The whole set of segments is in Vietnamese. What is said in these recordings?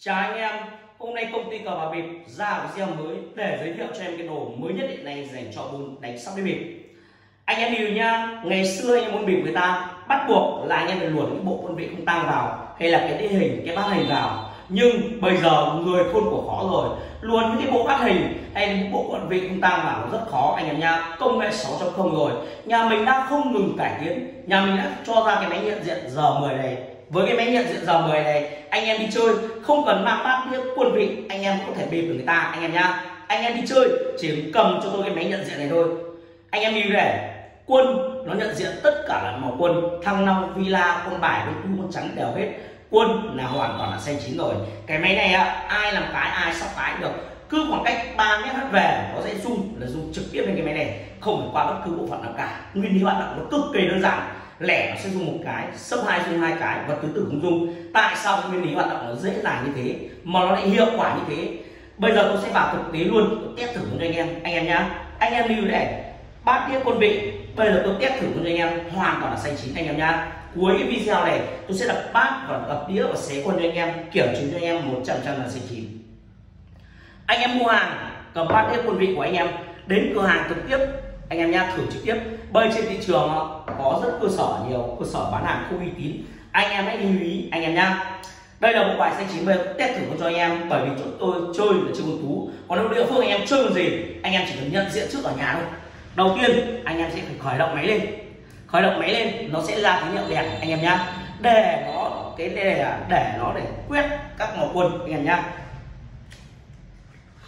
Chào anh em, hôm nay công ty cờ bạc bịp ra một video mới để giới thiệu cho em cái đồ mới nhất hiện nay dành cho môn đánh sóc đĩa bịp. Anh em hiểu nhá, ngày xưa anh em muốn bịp người ta bắt buộc là anh em phải luồn cái bộ quân vị không tăng vào hay là cái địa hình, cái bát hình vào. Nhưng bây giờ người khôn của khó rồi, luôn những cái bộ bát hình hay những bộ quân vị không tăng vào rất khó anh em nha. Công nghệ 6.0 rồi, nhà mình đã không ngừng cải tiến, nhà mình đã cho ra cái máy nhận diện giờ 10 này với cái máy nhận diện giờ 10 này, anh em đi chơi, không cần mang bát đĩa, quân vị, anh em có thể bịp được người ta, anh em nhá. Anh em đi chơi, chỉ cầm cho tôi cái máy nhận diện này thôi. Anh em đi về, quân, nó nhận diện tất cả là màu quân. Thăng long, villa con bài con tu con trắng đều hết. Quân là hoàn toàn là xanh chín rồi. Cái máy này á, ai làm cái, ai sắp cái được. Cứ khoảng cách 3 mét hết về, nó sẽ rung là dùng trực tiếp lên cái máy này. Không phải qua bất cứ bộ phận nào cả. Nguyên lý hoạt động nó cực kỳ đơn giản lẻ nó sẽ dùng một cái, sấp hai dùng hai cái và tứ tử không dùng. Tại sao nguyên lý hoạt động nó dễ dàng như thế, mà nó lại hiệu quả như thế? Bây giờ tôi sẽ vào thực tế luôn, tôi test thử cho anh em. Anh em nhá, anh em lưu này, bát đĩa quân vị. Bây giờ tôi test thử cho anh em, hoàn toàn là xanh chín anh em nhá. Cuối cái video này, tôi sẽ đập bát và đập đĩa và xé quân cho anh em, kiểm chứng cho anh em một trăm trăm là xanh chín anh em mua hàng, cầm bát đĩa quân vị của anh em, đến cửa hàng trực tiếp, anh em nhá, thử trực tiếp bây trên thị trường ờ, có rất cơ sở nhiều, cơ sở bán hàng không uy tín. Anh em hãy lưu ý, anh em nhá. Đây là một bài xanh chín mươi, test thử cho anh em, bởi vì chỗ tôi chơi là chơi một tú. Còn nếu địa phương anh em chơi con gì, anh em chỉ cần nhận diện trước ở nhà thôi. Đầu tiên, anh em sẽ phải khởi động máy lên. Khởi động máy lên, nó sẽ ra tín hiệu đèn anh em nhá. Để nó, cái để à, để nó để quét các màu quân, anh em nhá.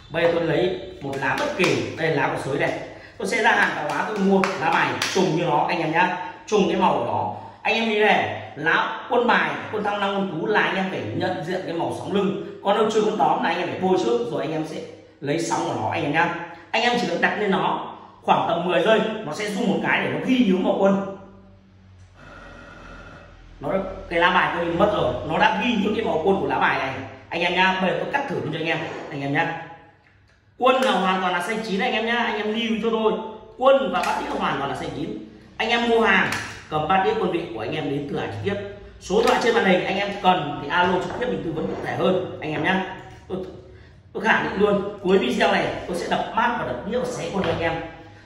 Bây giờ tôi lấy một lá bất kỳ, đây là lá của suối này tôi sẽ ra hàng tạp hóa, tôi mua lá bài trùng như nó, anh em nhá. Trùng cái màu của nó anh em đi này, lá quân bài, quân thăng long, quân tú là anh em phải nhận diện cái màu sóng lưng. Còn đâu chưa con tóm là anh em phải bôi trước, rồi anh em sẽ lấy sóng của nó, anh em nhá. Anh em chỉ cần đặt lên nó khoảng tầm 10 giây, nó sẽ rung một cái để nó ghi nhớ màu quân. Nó cái lá bài tôi mất rồi, nó đã ghi những cái màu quân của lá bài này. Anh em nhá, bây giờ tôi cắt thử cho anh em anh em nhá quân là hoàn toàn là xanh chín anh em nhá anh em lưu cho tôi. Quân và bát đĩa hoàn toàn là xanh chín. Anh em mua hàng cầm bát đĩa quân vị của anh em đến cửa hàng trực tiếp. Số thoại trên màn hình anh em cần thì alo trực tiếp mình tư vấn cụ thể hơn anh em nhá. Tôi, tôi khẳng định luôn cuối video này tôi sẽ đập bát và đập đĩa và xé quân cho anh em.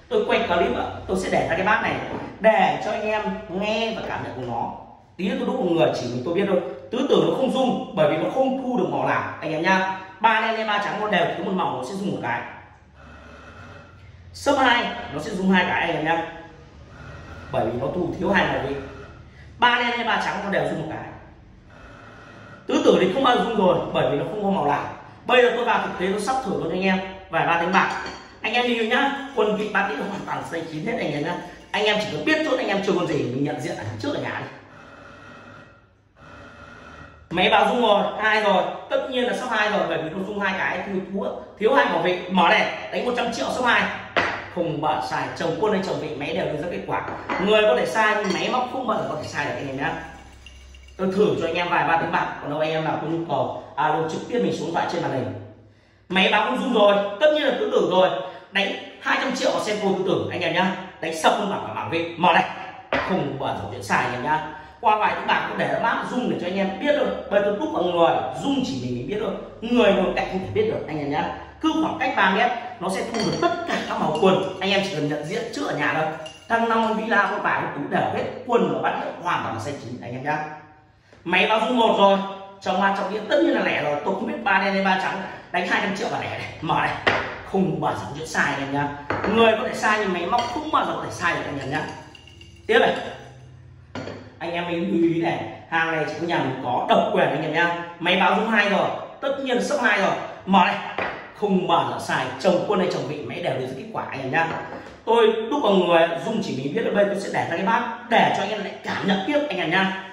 Tôi quay clip tôi sẽ để ra cái bát này để cho anh em nghe và cảm nhận của nó. Tí nữa tôi đúc một người chỉ mình tôi biết thôi. Tứ tưởng nó không rung bởi vì nó không thu được màu nào anh em nhá ba đen lên ba trắng một đều có một màu nó sẽ dùng một cái. Sấp hai, nó sẽ dùng hai cái anh em nhé bởi vì nó thủ thiếu hai màu đi. Ba đen hay ba trắng nó đều dùng một cái. Tứ tử thì không bao giờ dùng rồi, bởi vì nó không có màu nào. Bây giờ tôi vào thực tế, tôi sắp thử luôn anh em. Vài ba đánh bạc. Anh em đi nhá, quân vị ba đĩa hoàn toàn xây chín hết anh em nhá. Anh em chỉ cần biết chỗ anh em chưa con gì mình nhận diện trước ở nhà đi máy báo dung rồi hai rồi. Tất nhiên là sắp hai rồi bởi vì nó dung hai cái thiếu thiếu, thiếu hai bảo vệ. Mở này đánh 100 triệu sắp hai. Không bao xài chồng quân hay chồng vị máy đều đưa ra kết quả. Người có thể sai nhưng máy móc không bao giờ có thể sai được anh em nhé tôi thử cho anh em vài ba tiếng bạc còn đâu anh em nào có nhu cầu alo trực tiếp mình xuống thoại trên màn hình. Máy báo không dung rồi tất nhiên là tứ tử rồi. Đánh 200 triệu xem cô tứ tử anh em nhá. Đánh sập không bảo bảo vệ mở này. Không bao giờ chuyện sai anh em nhá qua vài những bảng để bác dung để cho anh em biết được bây tôi đúc vào người dung chỉ mình mình biết được người ngồi cạnh không thể biết được, anh em nhé. Cứ khoảng cách 3 mét, nó sẽ thu được tất cả các màu quần. Anh em chỉ cần nhận diện trước ở nhà thôi. Thăng long villa có bài tú đều hết quần và bắt hoàn toàn là xanh chín anh em nhé. Máy báo dung một rồi. Trong hoa trong điện, tất nhiên là lẻ rồi. Tôi không biết ba đen hay ba trắng. Đánh 200 triệu và lẻ này. Mở này. Không bao giờ chuyện sai, anh em nhá người có thể sai nhưng máy móc không bao giờ có thể sai được, anh em nhá tiếp này anh em mình lưu ý này, hàng này chỉ có nhà mình có độc quyền anh em nhá. Máy báo dung hai rồi, tất nhiên sấp hai rồi. Mở này, không mở là xài chồng quân hay chồng vị, máy đều được kết quả anh em nhá. Tôi lúc vào người dung chỉ mình biết ở đây tôi sẽ để ra cái bát để cho anh em lại cảm nhận tiếp anh em nhá.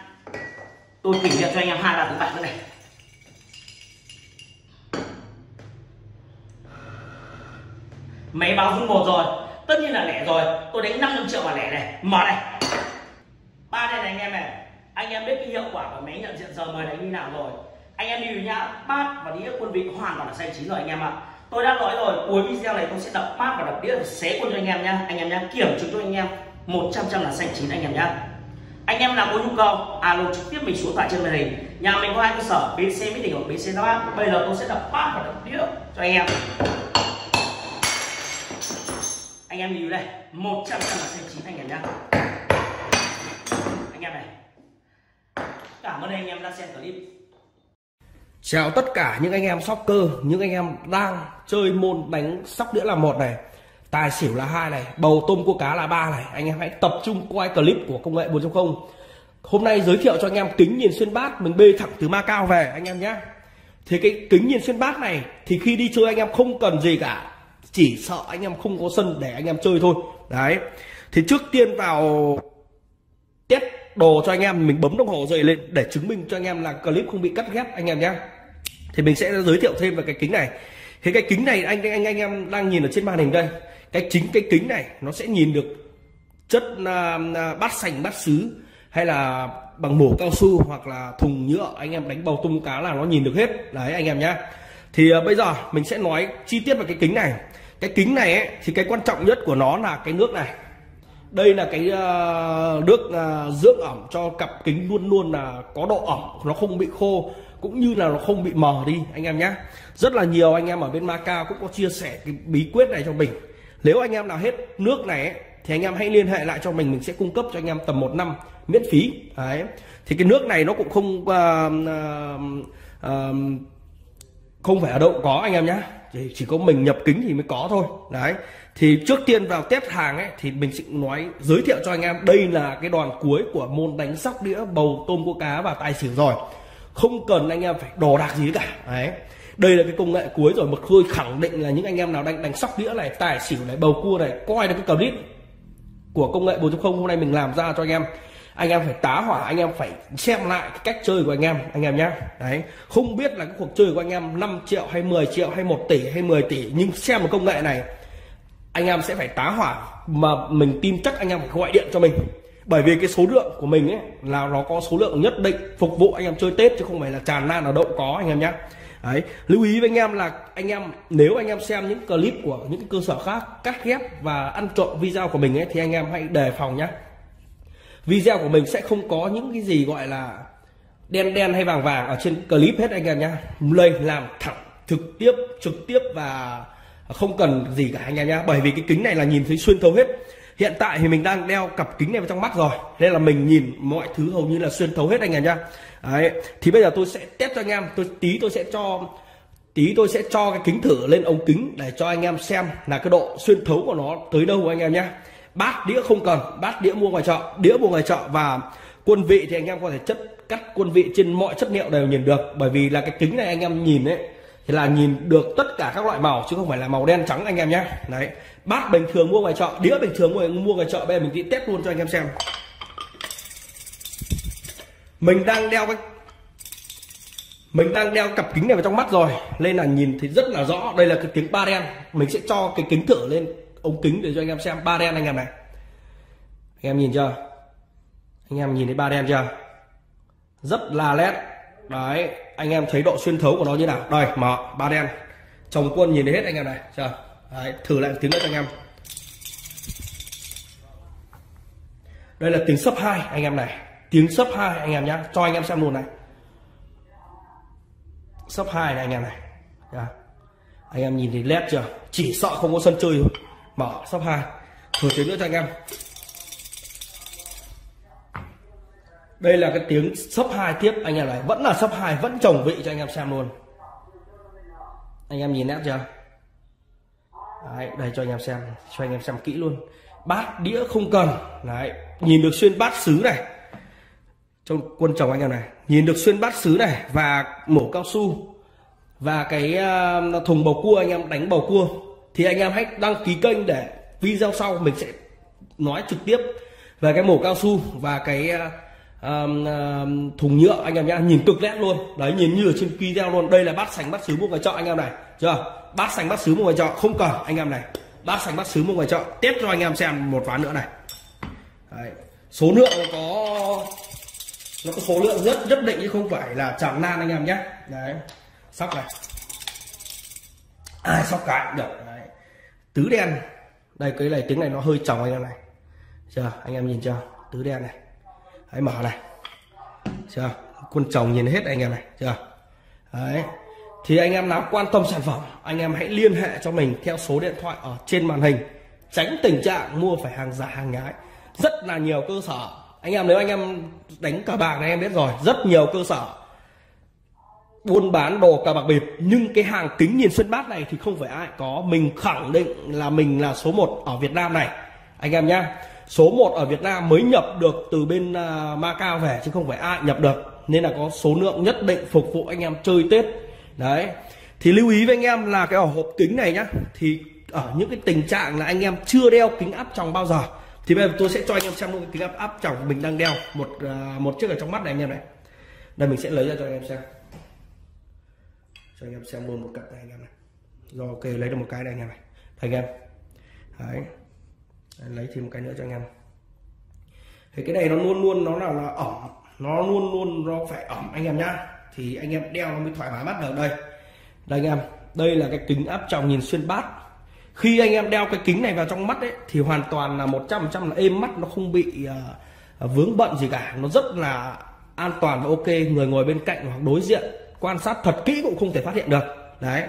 Tôi kỷ niệm cho anh em hai ba thứ bạc nữa này. Máy báo dung một rồi, tất nhiên là lẻ rồi. Tôi đánh 500 triệu vào lẻ này. Mở này ba đây này anh em này anh em biết cái hiệu quả của máy nhận diện giờ mời đánh như nào rồi. Anh em lưu nhá bát và đĩa quân vị hoàn toàn là xanh chín rồi anh em ạ. Tôi đã nói rồi, cuối video này tôi sẽ đập bát và đập đĩa và xé quân cho anh em nhá. Anh em nhá, kiểm chứng cho anh em 100 trăm là xanh chín anh em nhá. Anh em nào có nhu cầu, alo trực tiếp mình số thoại trên màn hình. Nhà mình có hai cơ sở, bến xe mỹ đình và bến xe giáp bây giờ tôi sẽ đập bát và đập đĩa cho anh em. Anh em nhìn đây, một trăm trăm là xe chín anh em nhá. Anh em này cảm ơn anh em đã xem clip Chào tất cả những anh em soccer, những anh em đang chơi môn đánh sóc đĩa là một này, tài xỉu là hai này, bầu tôm cua cá là ba này. Anh em hãy tập trung quay clip của công nghệ 4.0. Hôm nay giới thiệu cho anh em kính nhìn xuyên bát mình bê thẳng từ Macau về anh em nhé. Thì cái kính nhìn xuyên bát này thì khi đi chơi anh em không cần gì cả, chỉ sợ anh em không có sân để anh em chơi thôi. Đấy. Thì trước tiên vào test đồ cho anh em mình bấm đồng hồ dậy lên để chứng minh cho anh em là clip không bị cắt ghép anh em nhé thì mình sẽ giới thiệu thêm về cái kính này. Thì cái kính này anh anh anh em đang nhìn ở trên màn hình đây. Cái chính cái kính này nó sẽ nhìn được chất uh, bát sành bát sứ hay là bằng mổ cao su hoặc là thùng nhựa anh em đánh bầu tung cá là nó nhìn được hết. Đấy anh em nhé thì uh, bây giờ mình sẽ nói chi tiết về cái kính này. Cái kính này ấy, thì cái quan trọng nhất của nó là cái nước này đây là cái ờ, nước ờ, dưỡng ẩm cho cặp kính luôn luôn là có độ ẩm nó không bị khô cũng như là nó không bị mờ đi anh em nhé rất là nhiều anh em ở bên Macau cũng có chia sẻ cái bí quyết này cho mình. Nếu anh em nào hết nước này ấy, thì anh em hãy liên hệ lại cho mình mình sẽ cung cấp cho anh em tầm một năm miễn phí. Đấy. Thì cái nước này nó cũng không uh, uh, uh, không phải ở đâu cũng có anh em nhé chỉ, chỉ có mình nhập kính thì mới có thôi. Đấy thì trước tiên vào test hàng ấy thì mình sẽ nói giới thiệu cho anh em đây là cái đoàn cuối của môn đánh sóc đĩa bầu tôm cua cá và tài xỉu rồi. Không cần anh em phải đồ đạc gì cả. Đấy. Đây là cái công nghệ cuối rồi mà tôi khẳng định là những anh em nào đang đánh sóc đĩa này tài xỉu này bầu cua này coi được cái clip của công nghệ 4.0 hôm nay mình làm ra cho anh em. Anh em phải tá hỏa anh em phải xem lại cái cách chơi của anh em anh em nhé đấy. Không biết là cái cuộc chơi của anh em 5 triệu hay 10 triệu hay 1 tỷ hay 10 tỷ nhưng xem một công nghệ này anh em sẽ phải tá hỏa mà mình tin chắc anh em phải gọi điện cho mình. Bởi vì cái số lượng của mình ấy là nó có số lượng nhất định phục vụ anh em chơi tết chứ không phải là tràn lan ở đâu có, anh em nhé đấy, lưu ý với anh em là anh em, nếu anh em xem những clip của những cái cơ sở khác cắt ghép và ăn trộm video của mình ấy, thì anh em hãy đề phòng nhé video của mình sẽ không có những cái gì gọi là đen đen hay vàng vàng ở trên clip hết anh em nhé lên làm thẳng, trực tiếp trực tiếp và À, không cần gì cả anh em nhé bởi vì cái kính này là nhìn thấy xuyên thấu hết. Hiện tại thì mình đang đeo cặp kính này vào trong mắt rồi. Nên là mình nhìn mọi thứ hầu như là xuyên thấu hết anh em nhá. Đấy. Thì bây giờ tôi sẽ test cho anh em. Tôi, tí tôi sẽ cho, tí tôi sẽ cho cái kính thử lên ống kính để cho anh em xem là cái độ xuyên thấu của nó tới đâu anh em nhé bát đĩa không cần. Bát đĩa mua ngoài chợ. Đĩa mua ngoài chợ và quân vị thì anh em có thể chất, cắt quân vị trên mọi chất liệu đều nhìn được. Bởi vì là cái kính này anh em nhìn ấy thì là nhìn được tất cả các loại màu, chứ không phải là màu đen trắng anh em nhé. Đấy, bát bình thường mua ngoài chợ, đĩa bình thường mua mua ngoài chợ, bây giờ mình đi test luôn cho anh em xem. Mình đang đeo cái, mình đang đeo cặp kính này vào trong mắt rồi, nên là nhìn thì rất là rõ. Đây là cái tiếng ba đen. Mình sẽ cho cái kính thử lên ống kính để cho anh em xem ba đen anh em này. Anh em nhìn chưa? Anh em nhìn thấy ba đen chưa? Rất là nét đấy anh em thấy độ xuyên thấu của nó như nào? Đây mở ba đen. Chồng quân nhìn thấy hết anh em này chưa? Đấy, thử lại tiếng nữa cho anh em. Đây là tiếng sấp hai anh em này. Tiếng sấp hai anh em nhá. Cho anh em xem luôn này. Sấp hai này anh em này. Yeah. anh em nhìn thấy led chưa? Chỉ sợ không có sân chơi thôi. Mở sấp hai. Thử tiếng nữa cho anh em. Đây là cái tiếng sấp hai tiếp. Anh em này vẫn là sấp hai vẫn trồng vị cho anh em xem luôn. Anh em nhìn nét chưa? Đấy, đây cho anh em xem cho anh em xem kỹ luôn. Bát đĩa không cần. Đấy nhìn được xuyên bát sứ này. Trong quân chồng anh em này nhìn được xuyên bát sứ này và mổ cao su và cái uh, thùng bầu cua anh em đánh bầu cua thì anh em hãy đăng ký kênh để video sau mình sẽ nói trực tiếp về cái mổ cao su và cái uh, um, thùng nhựa anh em nhá nhìn cực nét luôn. Đấy nhìn như ở trên video luôn. Đây là bát sành bát sứ mua ngoài chợ anh em này. Chưa? Bát sành bát sứ mua ngoài chợ không cần anh em này. Bát sành bát sứ mua ngoài chợ. Tiếp cho anh em xem một ván nữa này. Đấy. số lượng nó có nó có số lượng rất nhất định chứ không phải là chẳng nan anh em nhé. Đấy. Sóc này. Ai sóc cái được. Đấy. tứ đen. Đây cái này tiếng này nó hơi tròng anh em này. Chưa? Anh em nhìn chưa? Tứ đen này hãy mở này. Chưa? Quân chồng nhìn hết anh em này. Chưa? Đấy. Thì anh em nào quan tâm sản phẩm, anh em hãy liên hệ cho mình theo số điện thoại ở trên màn hình. Tránh tình trạng mua phải hàng giả, hàng nhái. Rất là nhiều cơ sở. Anh em, nếu anh em đánh cờ bạc này em biết rồi, rất nhiều cơ sở buôn bán đồ cờ bạc bịp. Nhưng cái hàng kính nhìn xuyên bát này thì không phải ai có. Mình khẳng định là mình là số 1 ở Việt Nam này. Anh em nhá số 1 ở Việt Nam mới nhập được từ bên à, Macau về chứ không phải ai nhập được. Nên là có số lượng nhất định phục vụ anh em chơi Tết. Đấy. Thì lưu ý với anh em là cái hộp kính này nhá. Thì ở những cái tình trạng là anh em chưa đeo kính áp tròng bao giờ. Thì bây giờ tôi sẽ cho anh em xem luôn kính áp áp tròng mình đang đeo. Một à, một chiếc ở trong mắt này anh em này. Đây, mình sẽ lấy ra cho anh em xem. Cho anh em xem luôn một cặp này anh em này. Rồi, ok, lấy được một cái này anh em này. Anh em. Đấy lấy thêm một cái nữa cho anh em. Thì cái này nó luôn luôn nó là, là ẩm. Nó luôn luôn nó phải ẩm anh em nhá. Thì anh em đeo nó mới thoải mái mắt được đây. Đây anh em. Đây là cái kính áp tròng nhìn xuyên bát. Khi anh em đeo cái kính này vào trong mắt ấy thì hoàn toàn là 100% là êm mắt nó không bị uh, vướng bận gì cả. Nó rất là an toàn và ok. Người ngồi bên cạnh hoặc đối diện quan sát thật kỹ cũng không thể phát hiện được. Đấy.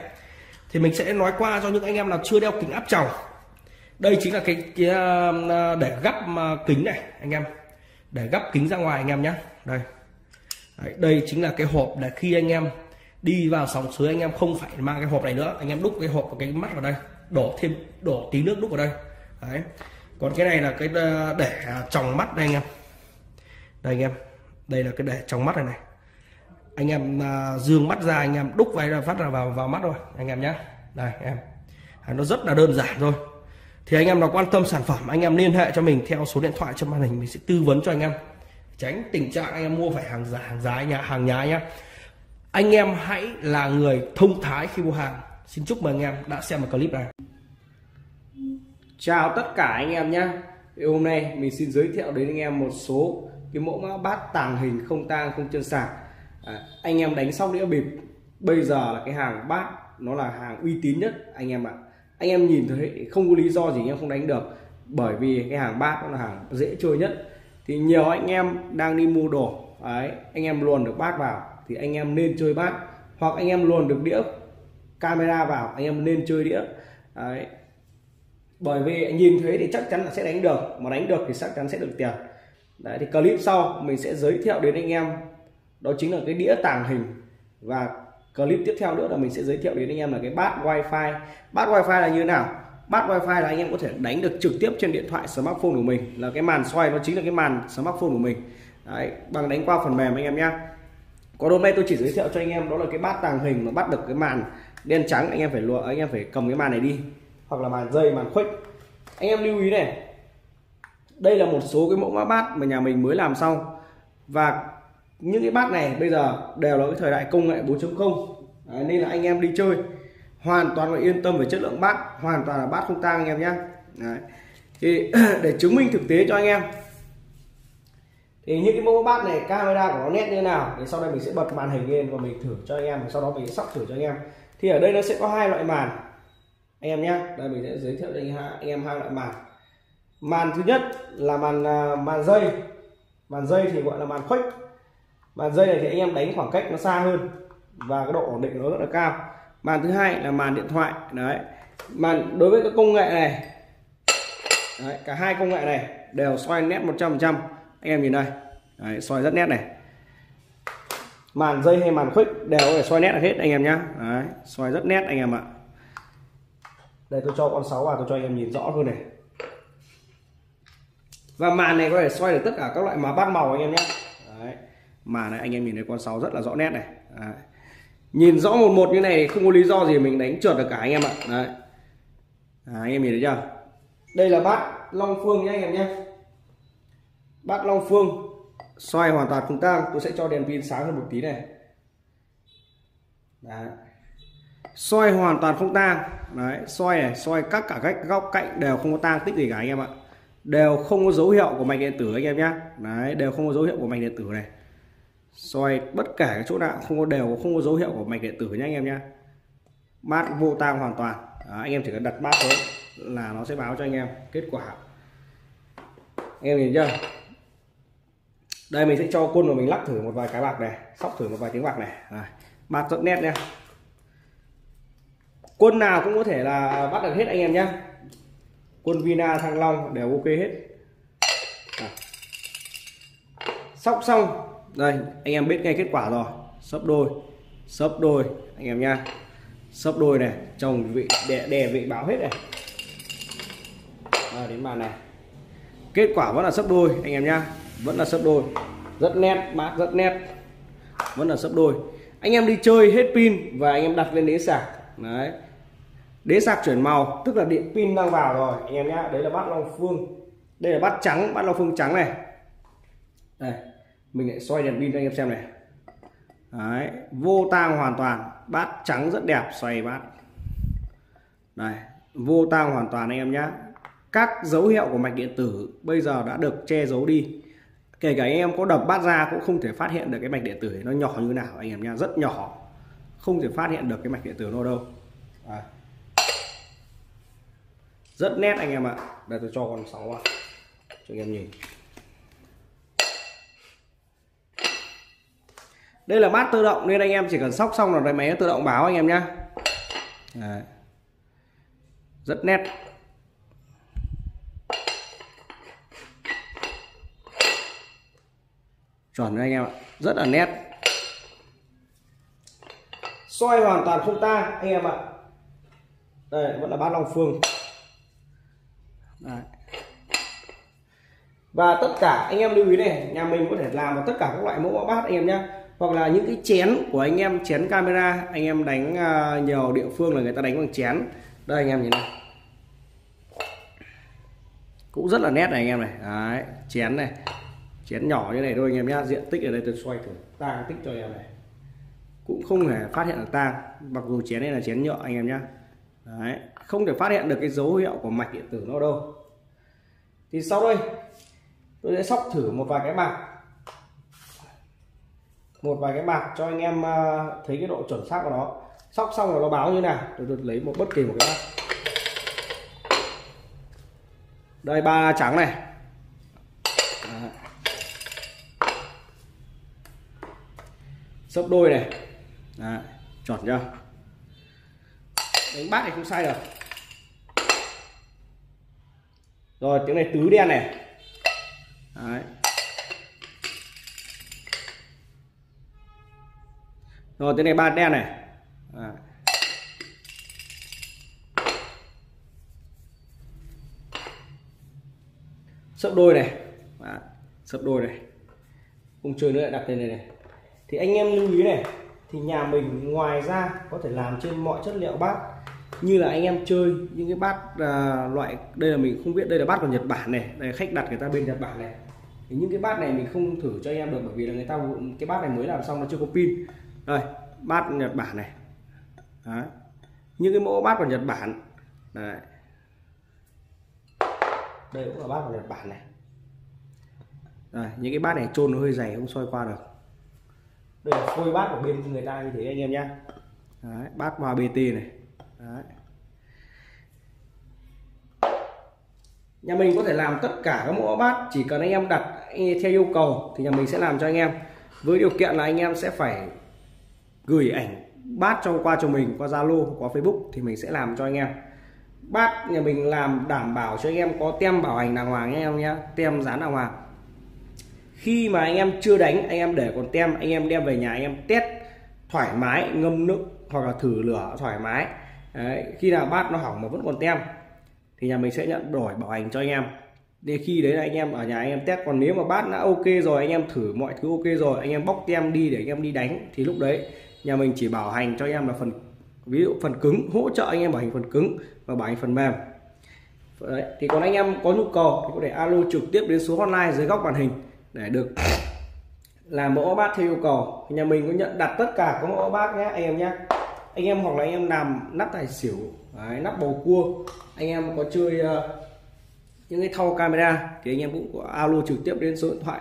Thì mình sẽ nói qua cho những anh em nào chưa đeo kính áp tròng đây chính là cái, cái ờ, ờ, để gắp ờ, kính này anh em. Để gắp kính ra ngoài anh em nhé đây. Đấy, đây chính là cái hộp để khi anh em đi vào sòng sới anh em không phải mang cái hộp này nữa. Anh em đúc cái hộp và cái mắt vào đây đổ thêm đổ tí nước đúc vào đây. Đấy. Còn cái này là cái để tròng mắt đây anh em. Đây anh em. Đây là cái để tròng mắt này này. Anh em uh, dương mắt ra anh em đúc vào phát ra vào vào mắt rồi anh em nhé đây em. Nó rất là đơn giản thôi thì anh em nào quan tâm sản phẩm anh em liên hệ cho mình theo số điện thoại trên màn hình mình sẽ tư vấn cho anh em. Tránh tình trạng anh em mua phải hàng giả hàng giá nhà hàng nhái nhá. Anh em hãy là người thông thái khi mua hàng. Xin chúc mừng anh em đã xem một clip này. Chào tất cả anh em nhé hôm nay mình xin giới thiệu đến anh em một số cái mẫu mã bát tàng hình không tang không chân sạc. À, anh em đánh xong đĩa bịp bây giờ là cái hàng bát nó là hàng uy tín nhất anh em ạ anh em nhìn thấy không có lý do gì anh em không đánh được, bởi vì cái hàng bát nó là hàng dễ chơi nhất. Thì nhiều anh em đang đi mua đồ ấy anh em luồn được bát vào thì anh em nên chơi bát, hoặc anh em luồn được đĩa camera vào, anh em nên chơi đĩa, đấy. Bởi vì nhìn thấy thì chắc chắn là sẽ đánh được, mà đánh được thì chắc chắn sẽ được tiền. Đấy, thì clip sau mình sẽ giới thiệu đến anh em, đó chính là cái đĩa tàng hình và clip tiếp theo nữa là mình sẽ giới thiệu đến anh em là cái bát wifi. Bát wifi là như thế nào? Bát wifi là anh em có thể đánh được trực tiếp trên điện thoại smartphone của mình. Là cái màn xoay nó chính là cái màn smartphone của mình. Đấy, bằng đánh qua phần mềm anh em nhé. còn hôm nay tôi chỉ giới thiệu cho anh em đó là cái bát tàng hình mà bắt được cái màn đen trắng anh em phải lùa anh em phải cầm cái màn này đi. Hoặc là màn dây màn khuếch. Anh em lưu ý này. Đây là một số cái mẫu mã bát mà nhà mình mới làm xong. Và những cái bát này bây giờ đều là cái thời đại công nghệ 4.0 nên là anh em đi chơi, hoàn toàn là yên tâm về chất lượng bát hoàn toàn là bát không tang anh em nhé Đấy. thì để chứng minh thực tế cho anh em. Thì những cái mẫu bát này, camera của nó nét như thế nào, thì sau đây mình sẽ bật màn hình lên và mình thử cho anh em, sau đó mình sẽ sóc thử cho anh em. Thì ở đây nó sẽ có hai loại màn. Anh em nhé đây mình sẽ giới thiệu cho anh em hai loại màn. Màn thứ nhất là màn à, màn dây. Màn dây thì gọi là màn khuếch màn dây này thì anh em đánh khoảng cách nó xa hơn và cái độ ổn định nó rất là cao. Màn thứ hai là màn điện thoại đấy. Màn đối với các công nghệ này đấy, cả hai công nghệ này đều xoay nét 100% anh em nhìn đây đấy, xoay rất nét này. Màn dây hay màn khuếch đều có thể xoay nét được hết anh em nhá. Đấy, xoay rất nét anh em ạ. Đây tôi cho con 6 vào tôi cho anh em nhìn rõ hơn này. Và màn này có thể xoay được tất cả các loại má bát màu anh em nhé đấy mà này anh em nhìn thấy con 6 rất là rõ nét này. Đấy. Nhìn rõ một một như này không có lý do gì mình đánh trượt được cả anh em ạ. Đấy. À, anh em nhìn thấy chưa? Đây là bát long phương nhé anh em nhé. Bát long phương. Xoay hoàn toàn không tang. Tôi sẽ cho đèn pin sáng hơn một tí này. Đấy. Xoay hoàn toàn không tang. Đấy xoay này xoay các cả các góc cạnh đều không có tang tích gì cả anh em ạ. Đều không có dấu hiệu của mạch điện tử anh em nhé. Đấy đều không có dấu hiệu của mạch điện tử này xoay bất kể cái chỗ nào không có đều không có dấu hiệu của mạch điện tử nhé anh em nhé bát vô tang hoàn toàn. Đó, anh em chỉ cần đặt bát thôi là nó sẽ báo cho anh em kết quả. Anh em nhìn chưa đây mình sẽ cho quân của mình lắc thử một vài cái bạc này sóc thử một vài tiếng bạc này. À, bạc rất nét nha quân nào cũng có thể là bắt được hết anh em nhé quân Vina Thăng Long đều ok hết. À. sóc xong đây anh em biết ngay kết quả rồi. Sấp đôi sấp đôi anh em nha. Sấp đôi này chồng vị đè, đè vị báo hết này. À, đến bàn này. Kết quả vẫn là sấp đôi anh em nhá vẫn là sấp đôi. Rất nét bát rất nét. Vẫn là sấp đôi. Anh em đi chơi hết pin và anh em đặt lên đế sạc. Đấy. Đế sạc chuyển màu tức là điện pin đang vào rồi anh em nhá. Đấy là bát long phương. Đây là bát trắng bát long phương trắng này. Đây mình lại xoay đèn pin cho anh em xem này. Đấy, vô tang hoàn toàn. Bát trắng rất đẹp, xoay bát. Này, vô tang hoàn toàn anh em nhá. Các dấu hiệu của mạch điện tử bây giờ đã được che giấu đi. Kể cả anh em có đập bát ra cũng không thể phát hiện được cái mạch điện tử nó nhỏ như nào anh em nhá. Rất nhỏ. Không thể phát hiện được cái mạch điện tử nó đâu. À. rất nét anh em ạ. Đây tôi cho con sáu vào. Cho anh em nhìn. Đây là bát tự động, nên anh em chỉ cần sóc xong là cái máy tự động báo anh em nhá. Rất nét. Chuẩn anh em ạ. Rất là nét. Xoay hoàn toàn không ta, anh em ạ. Đây, vẫn là bát long phương. Đấy. và tất cả, anh em lưu ý này, nhà mình có thể làm vào tất cả các loại mẫu bát anh em nhé hoặc là những cái chén của anh em chén camera anh em đánh à, uh, nhiều địa phương là người ta đánh bằng chén. Đây anh em nhìn này. Cũng rất là nét này anh em này. Đấy, chén này. Chén nhỏ như này thôi anh em nhá. Diện tích ở đây tôi xoay thử. Tang tích cho em này. Cũng không hề phát hiện được tang. Mặc dù chén này là chén nhựa anh em nhá. Đấy, không thể phát hiện được cái dấu hiệu của mạch điện tử nó đâu. Thì sau đây tôi sẽ sóc thử một vài cái bạc một vài cái bạc cho anh em ờ, thấy cái độ chuẩn xác của nó. Sóc xong rồi nó báo như nào. Tôi, tôi lấy một bất kỳ một cái bạc. Đây ba trắng này. Sấp đôi này. Đấy, chuẩn chưa? Đánh bát này không sai được. Rồi tiếng này tứ đen này. Đấy. Rồi tiếng này ba đen này. À. sấp đôi này. À, sấp đôi này. Không chơi nữa đặt lên này này. Thì anh em lưu ý này thì nhà mình ngoài ra có thể làm trên mọi chất liệu bát. Như là anh em chơi những cái bát à, loại đây là mình không biết đây là bát của Nhật Bản này đây khách đặt người ta bên Nhật Bản này. Thì những cái bát này mình không thử cho anh em được bởi vì là người ta cái bát này mới làm xong nó chưa có pin đây bát Nhật Bản này. Đấy. những cái mẫu bát của Nhật Bản. Đấy. đây cũng là bát của Nhật Bản này. Đây, những cái bát này trôn nó hơi dày không soi qua được. Đây là phôi bát của bên người ta như thế anh em nhé Đấy, bát hoa bt này. Đấy. nhà mình có thể làm tất cả các mẫu bát chỉ cần anh em đặt theo yêu cầu thì nhà mình sẽ làm cho anh em. Với điều kiện là anh em sẽ phải gửi ảnh bát cho qua cho mình qua Zalo qua Facebook thì mình sẽ làm cho anh em bát nhà mình làm đảm bảo cho anh em có tem bảo hành đàng hoàng nhé anh em nhé tem dán đàng hoàng khi mà anh em chưa đánh anh em để còn tem anh em đem về nhà anh em test thoải mái ngâm nước hoặc là thử lửa thoải mái đấy, khi nào bát nó hỏng mà vẫn còn tem thì nhà mình sẽ nhận đổi bảo hành cho anh em để khi đấy là anh em ở nhà anh em test còn nếu mà bát đã ok rồi anh em thử mọi thứ ok rồi anh em bóc tem đi để anh em đi đánh thì lúc đấy nhà mình chỉ bảo hành cho anh em là phần ví dụ phần cứng hỗ trợ anh em bảo hành phần cứng và bảo hành phần mềm. Đấy. thì còn anh em có nhu cầu thì có thể alo trực tiếp đến số hotline dưới góc màn hình để được làm mẫu bát theo yêu cầu. Nhà mình có nhận đặt tất cả các mẫu bát nhé anh em nhé. Anh em hoặc là anh em làm nắp tài xỉu đấy, nắp bầu cua. Anh em có chơi uh, những cái thau camera thì anh em cũng có alo trực tiếp đến số điện thoại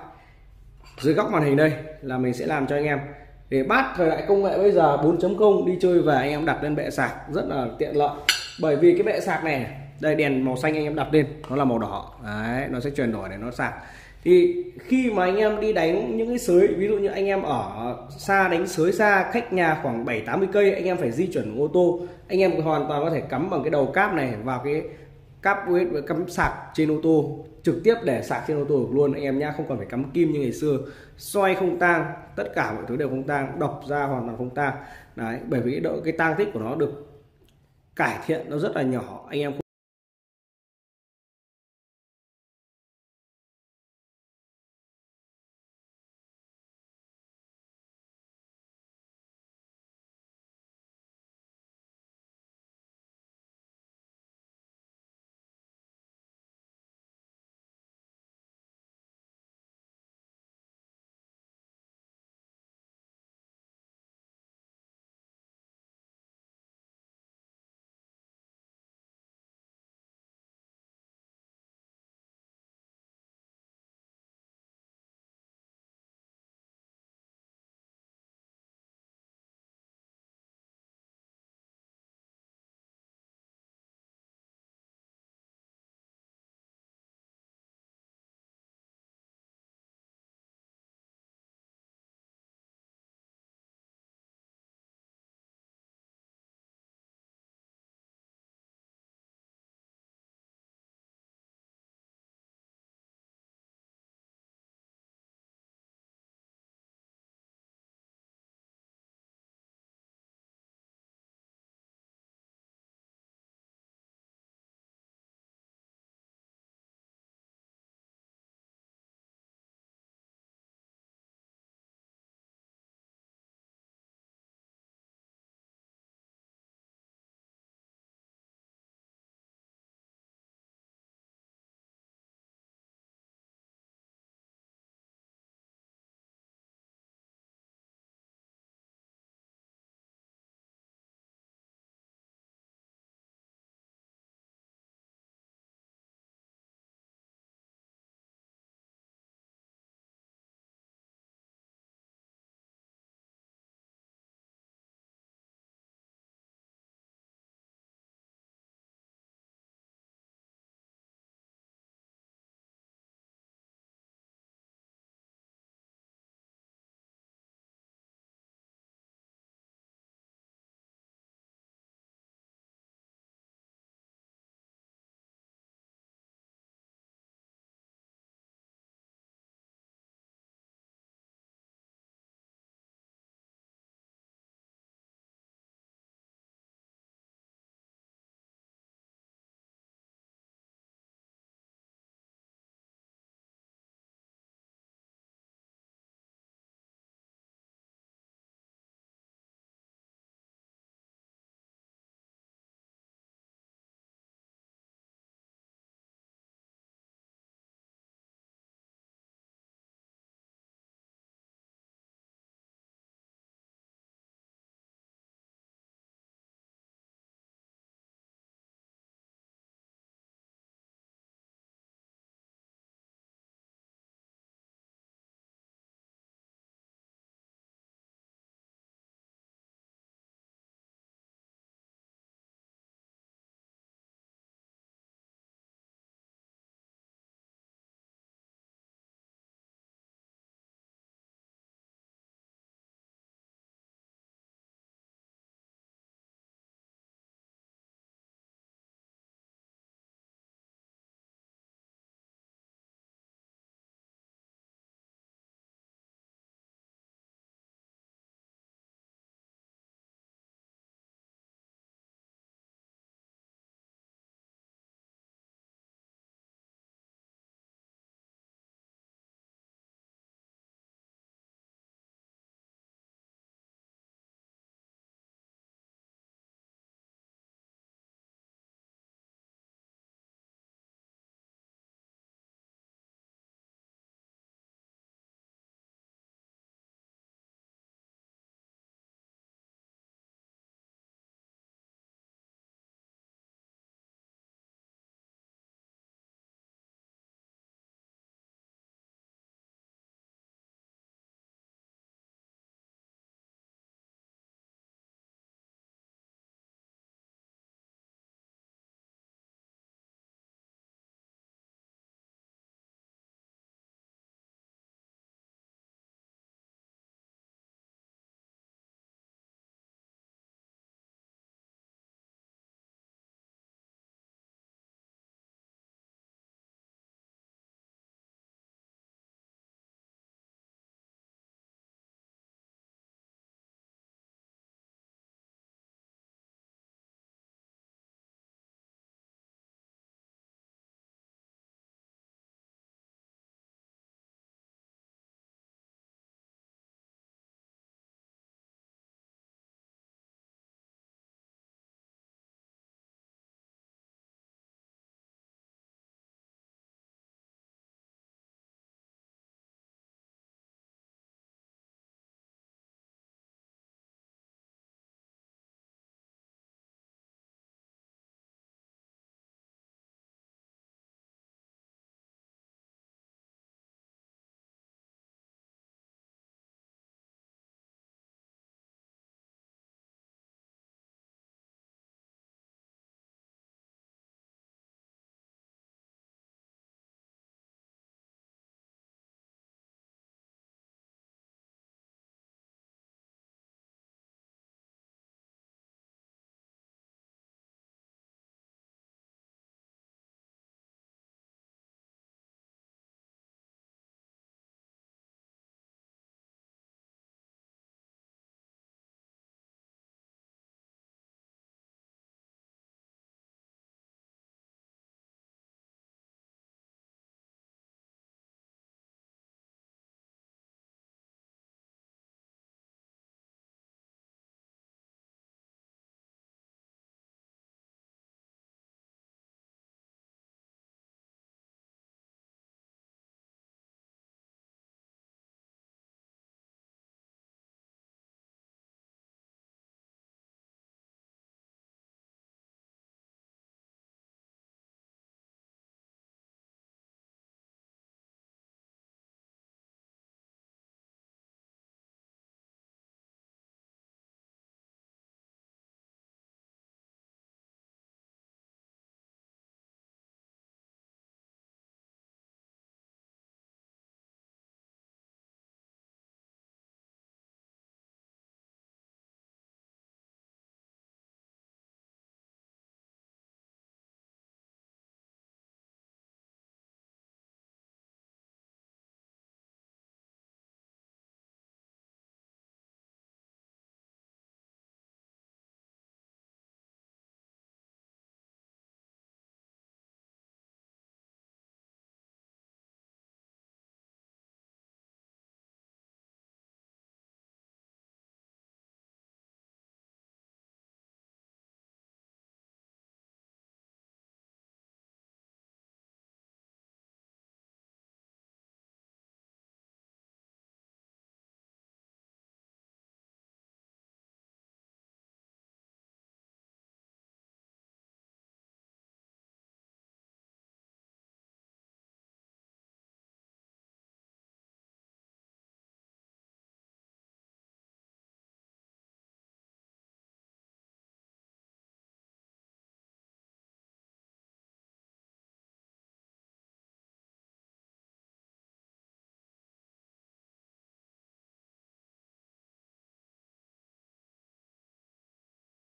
dưới góc màn hình đây là mình sẽ làm cho anh em để bắt thời đại công nghệ bây giờ 4.0 đi chơi về anh em đặt lên bệ sạc, rất là tiện lợi. Bởi vì cái bệ sạc này, đây, đèn màu xanh anh em đặt lên, nó là màu đỏ. Đấy, nó sẽ chuyển đổi để nó sạc. Thì khi mà anh em đi đánh những cái sới, ví dụ như anh em ở xa, đánh sới xa, cách nhà khoảng 7 80 cây, anh em phải di chuyển ô tô, anh em hoàn toàn có thể cắm bằng cái đầu cáp này vào cái cáp USB cắm sạc trên ô tô trực tiếp để sạc trên ô tô được luôn. Anh em nhá, không cần phải cắm kim như ngày xưa. Xoay không tang, tất cả mọi thứ đều không tang, đọc ra hoàn toàn không tang. Đấy, bởi vì độ, cái tang tích của nó được cải thiện nó rất là nhỏ. Anh em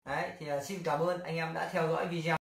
đấy thì à, xin cảm ơn anh em đã theo dõi video.